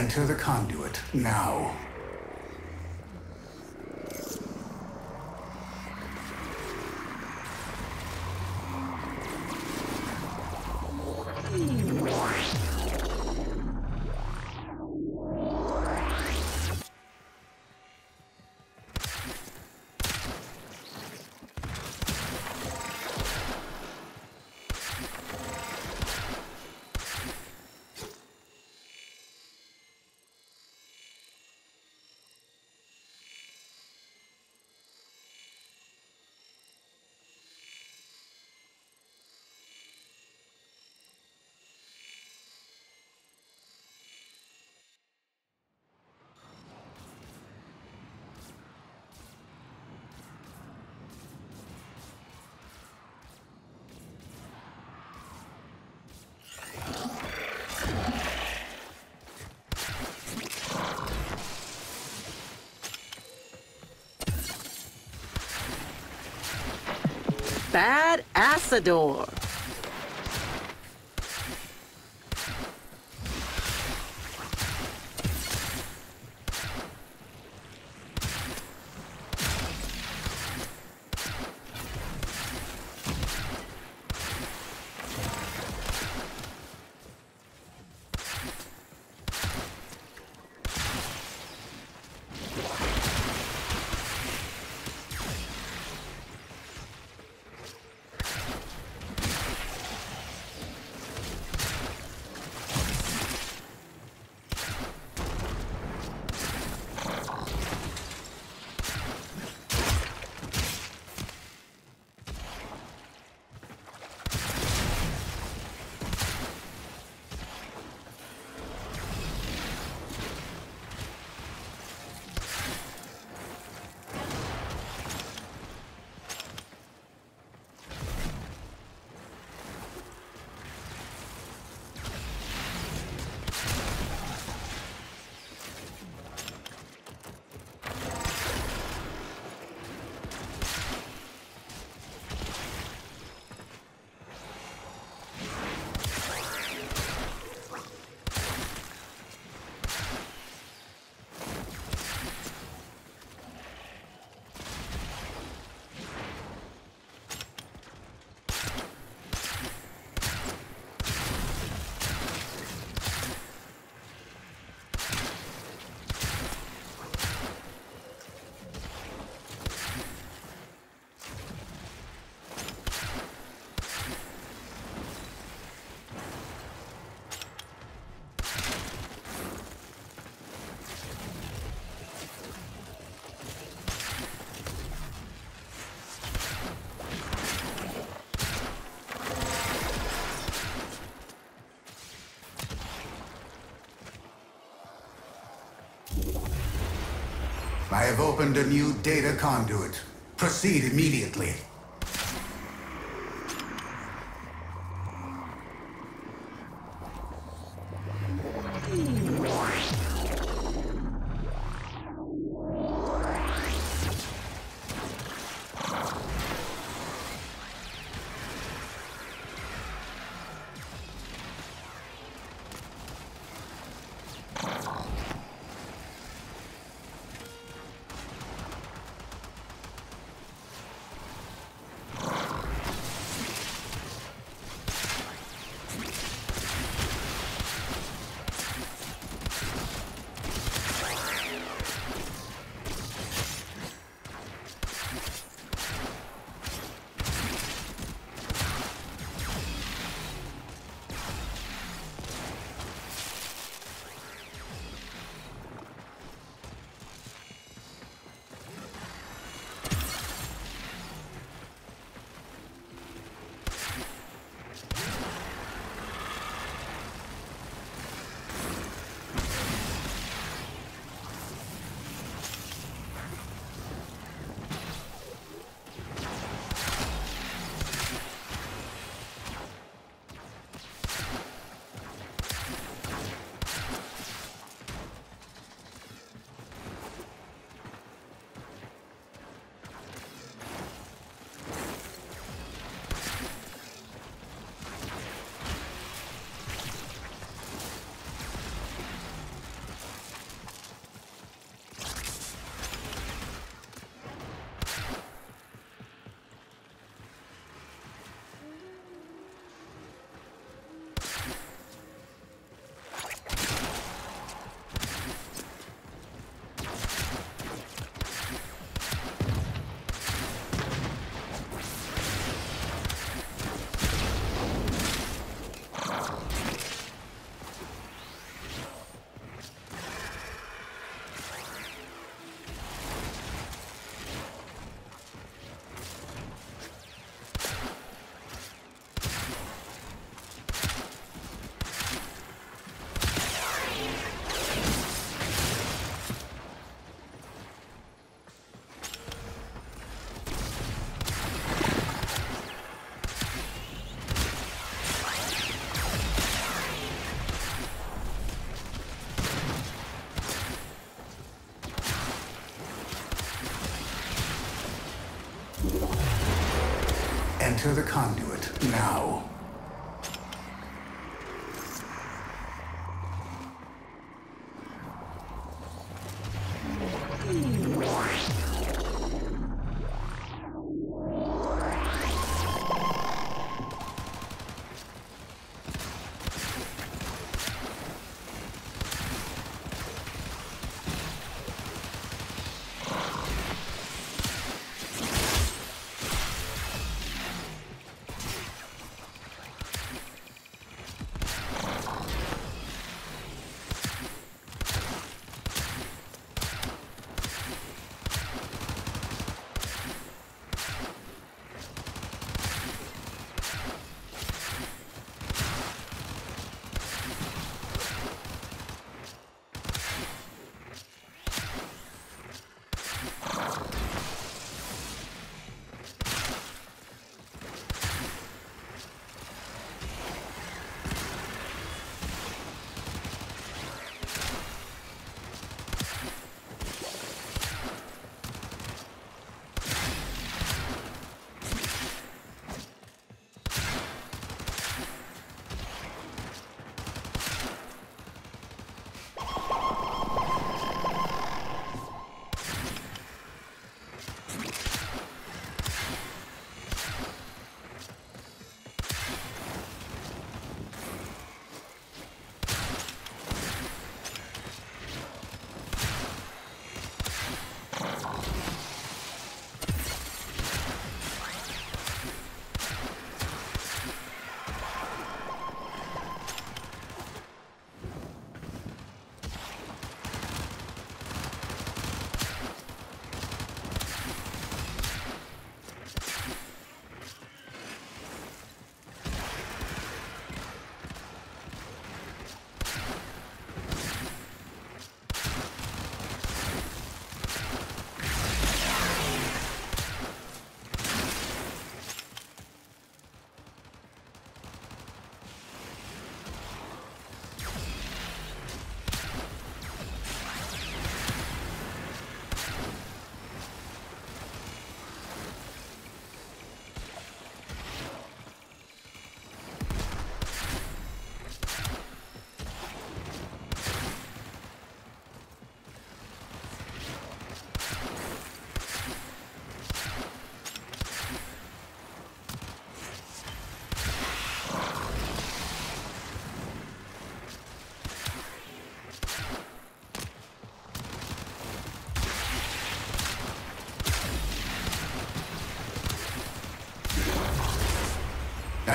Enter the conduit now. Bad Asador. Opened a new data conduit. Proceed immediately. Enter the conduit now.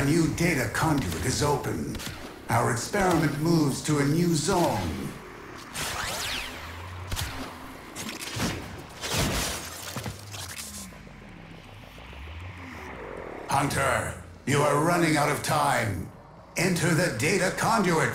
A new data conduit is open. Our experiment moves to a new zone. Hunter, you are running out of time. Enter the data conduit.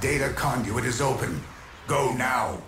Data conduit is open. Go now.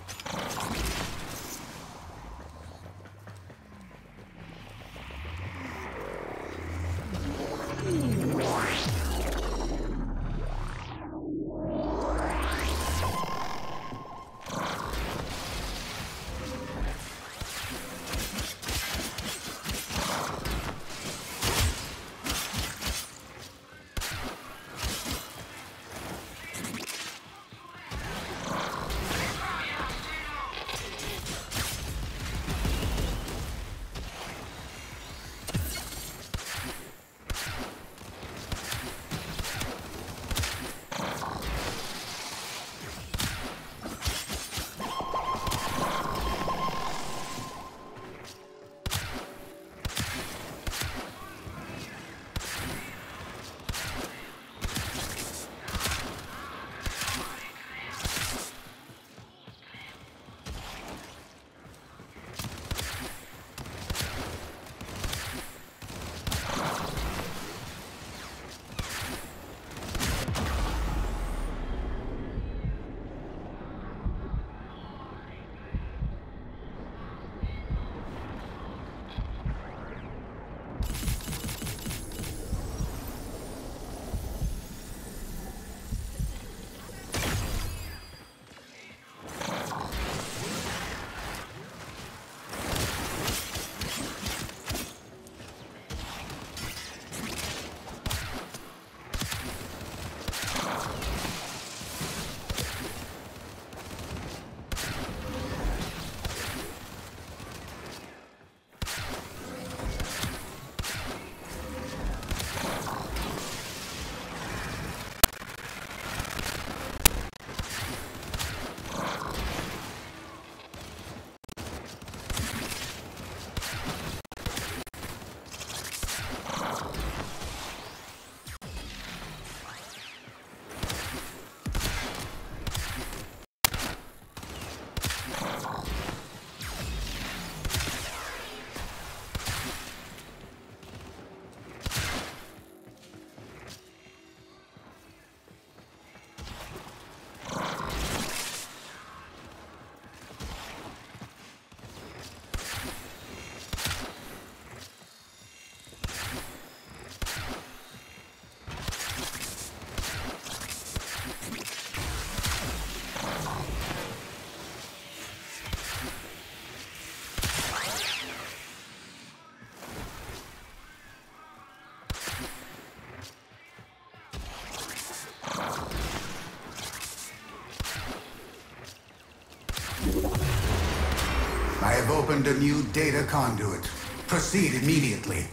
I have opened a new data conduit. Proceed immediately.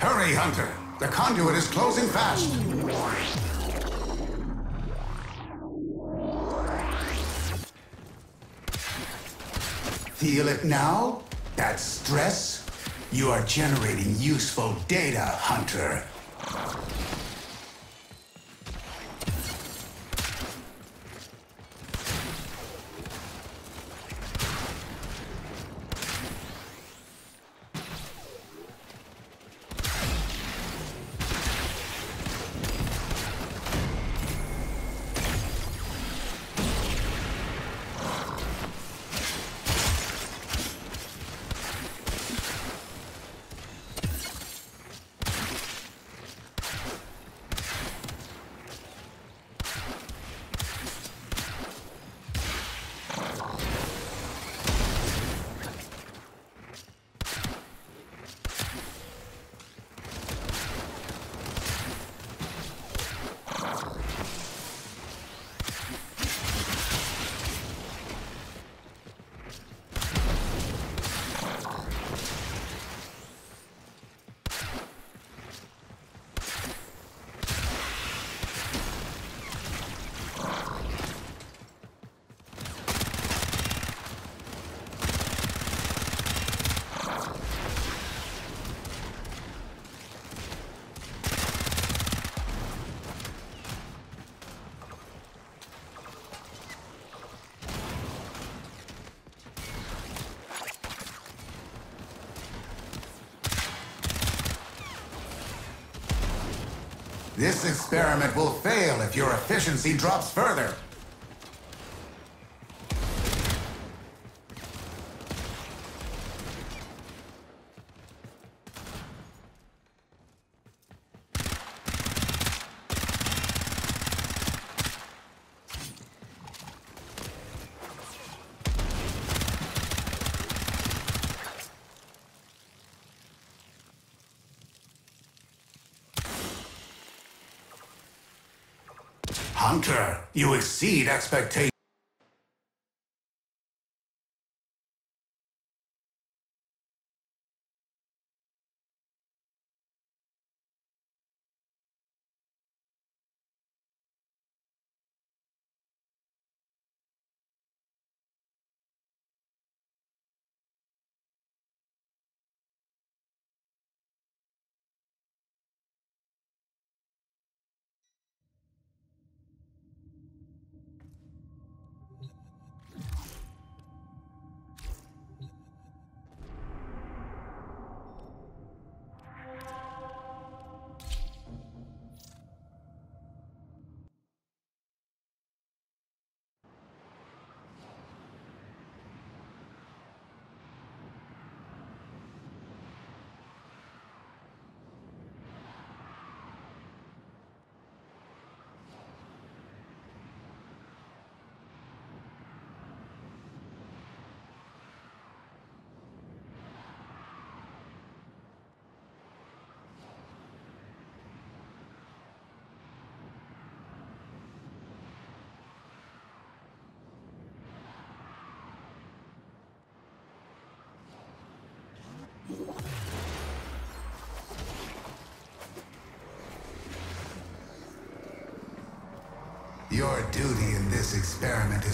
Hurry, Hunter! The conduit is closing fast! Feel it now? That stress? You are generating useful data, Hunter. This experiment will fail if your efficiency drops further. Hunter, you exceed expectations.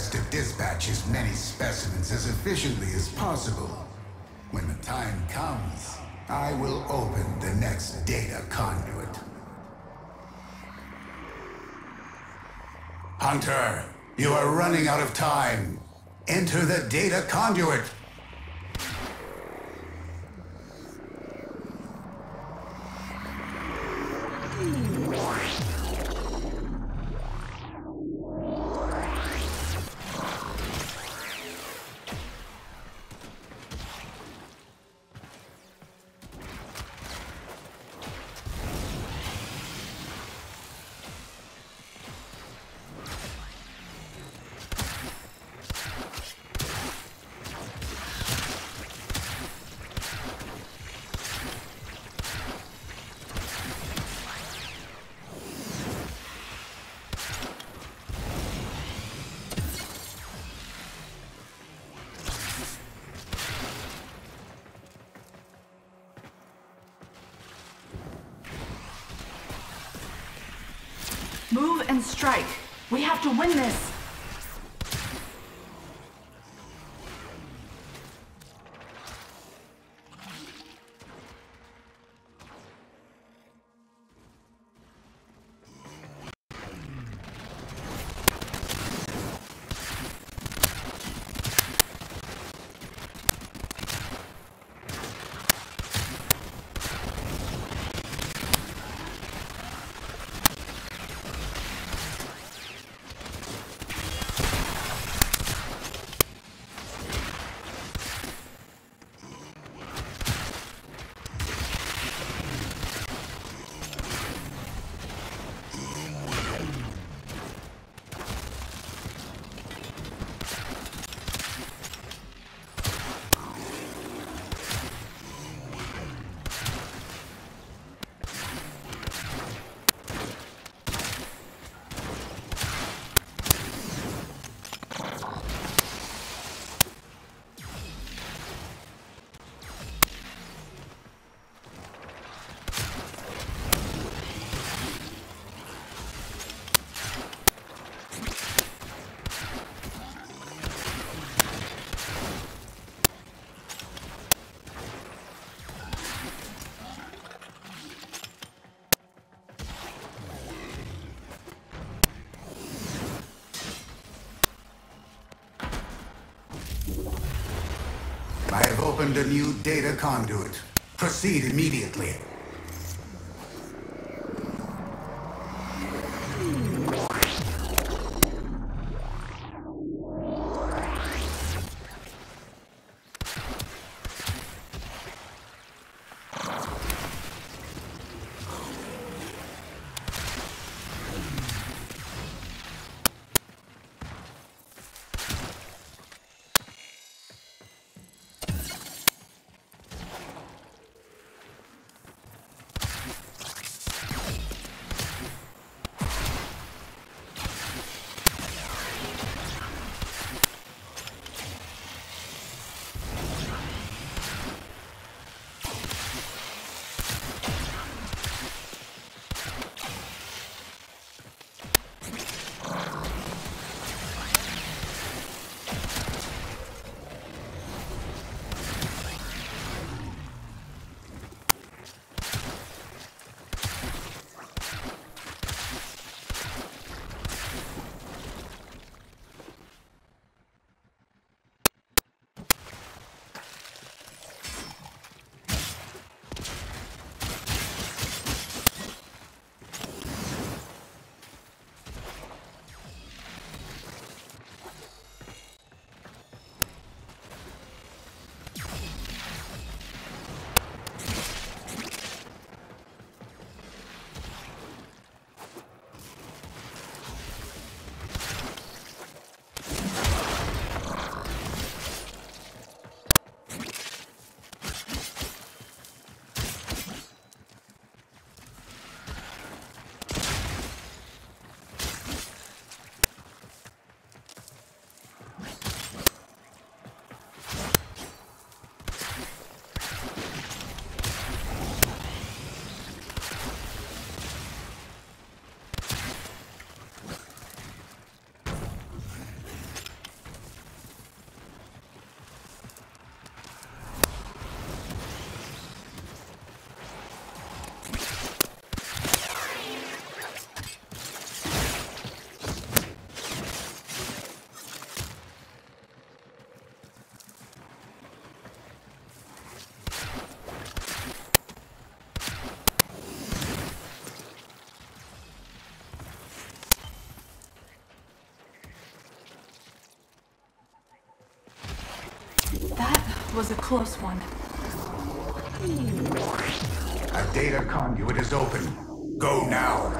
Is to dispatch as many specimens as efficiently as possible. When the time comes, I will open the next data conduit. Hunter, you are running out of time. Enter the data conduit. Win this. Opened a new data conduit. Proceed immediately. Was a close one. A data conduit is open. Go now.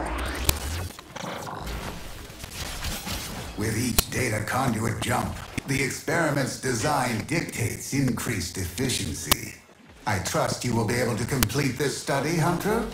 With each data conduit jump, the experiment's design dictates increased efficiency. I trust you will be able to complete this study, Hunter?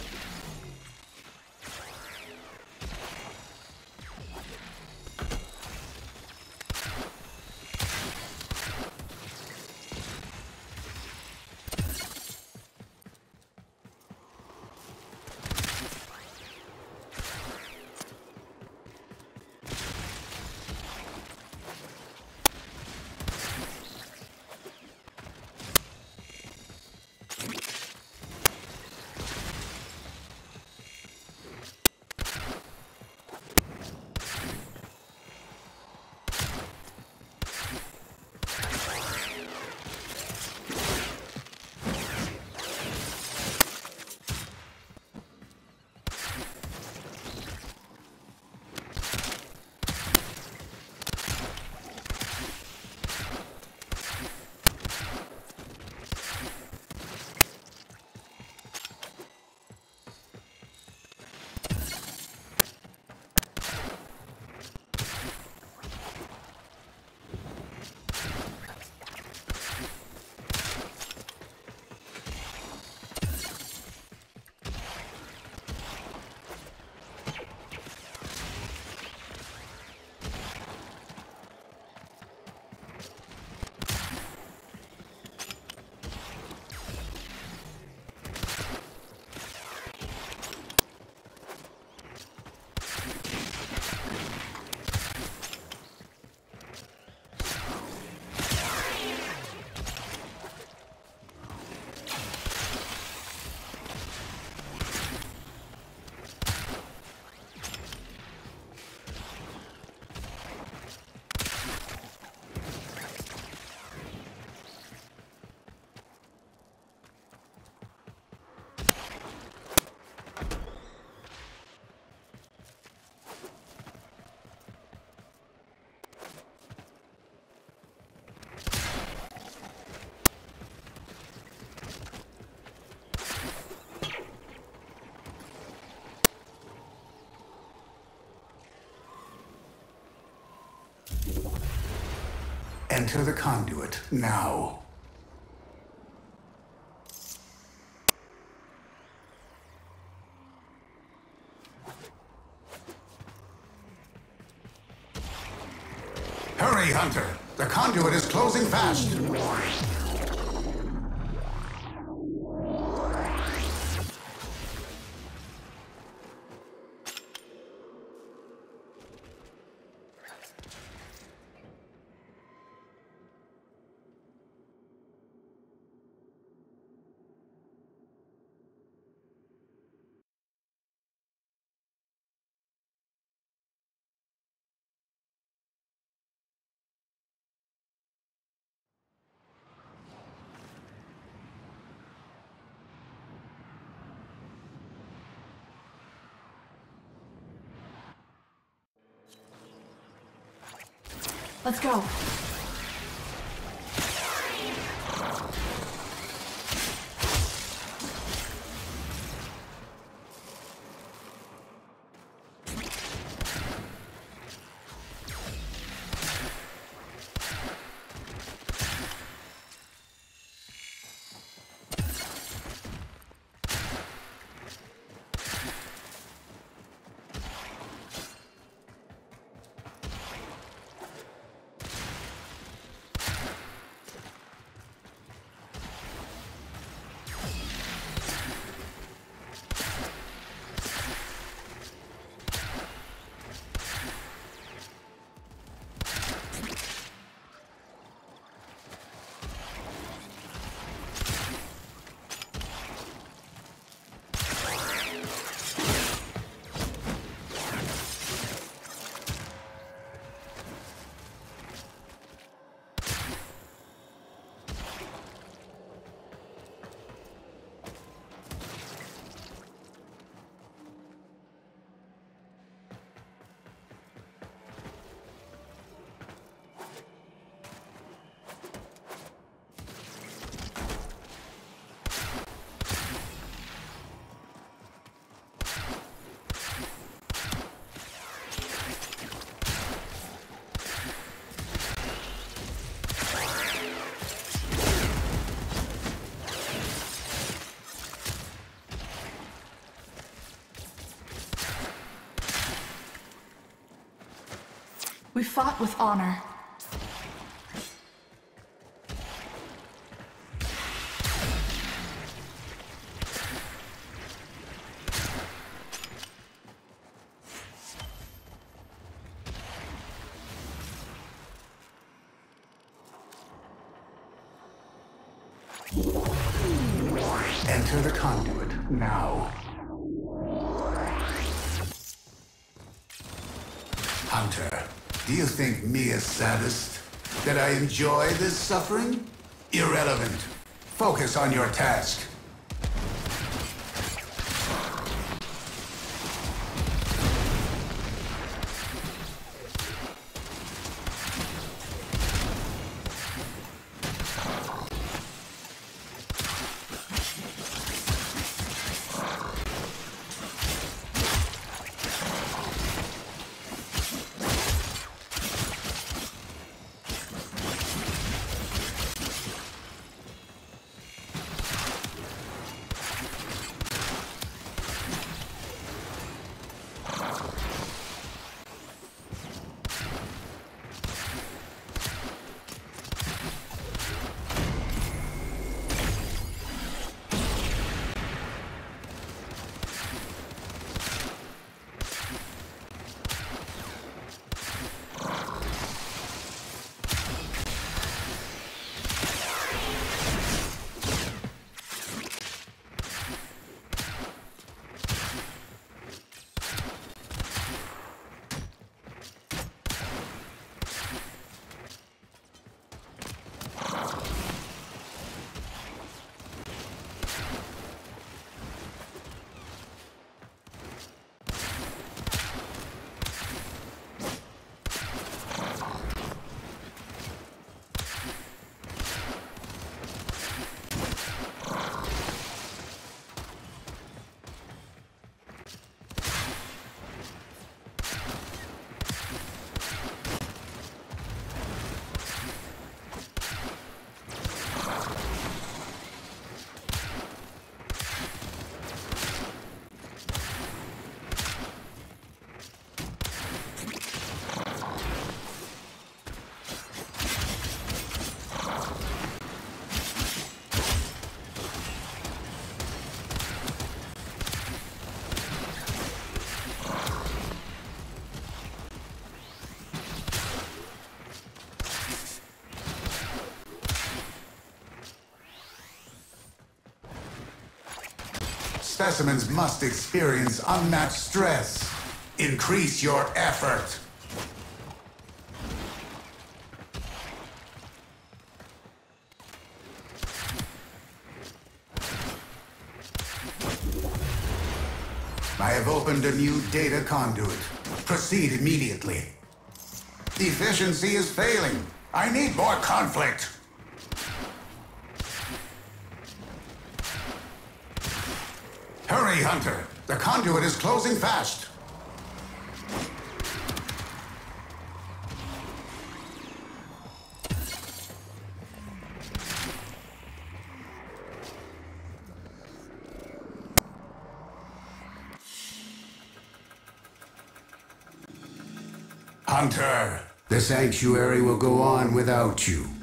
Enter the conduit now. Hurry, Hunter! The conduit is closing fast! Let's go. We fought with honor. I enjoy this suffering? Irrelevant. Focus on your task. Specimens must experience unmatched stress. Increase your effort. I have opened a new data conduit. Proceed immediately. Efficiency is failing. I need more conflict. Hurry, Hunter. The conduit is closing fast. Hunter, the sanctuary will go on without you.